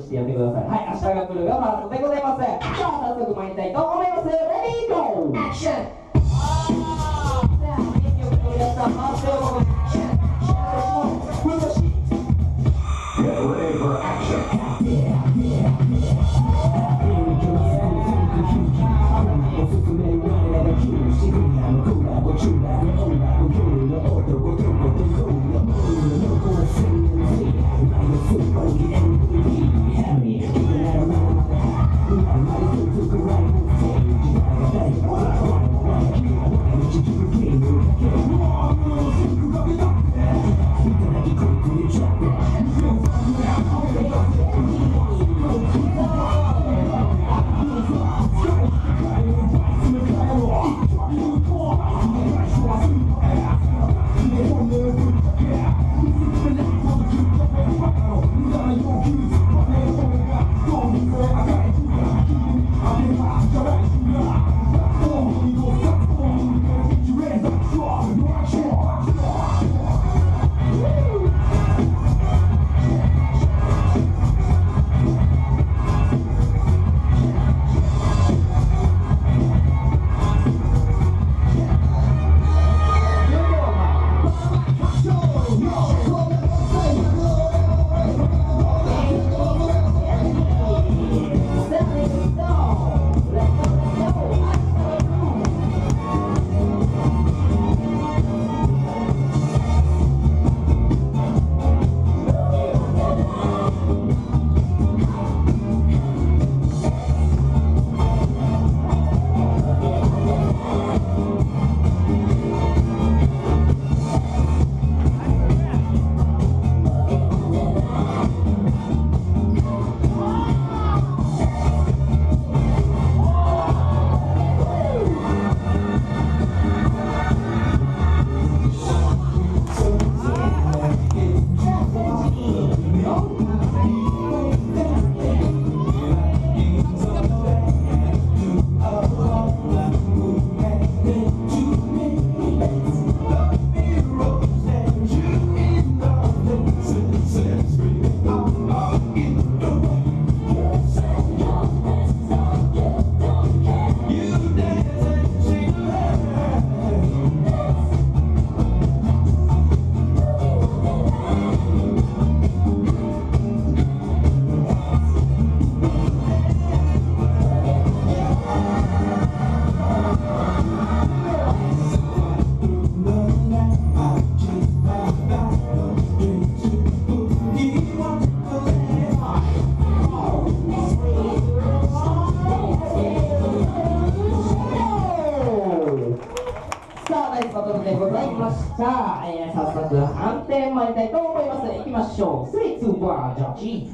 してやってください。はい明日が来るがマラソンでございますさあ早速参りたいと思います。レディーゴー。アクションさあ、ナイスバトルでございました。えー、早速判定参りたいと思います。いきましょう。3、2、1、ジャッジ。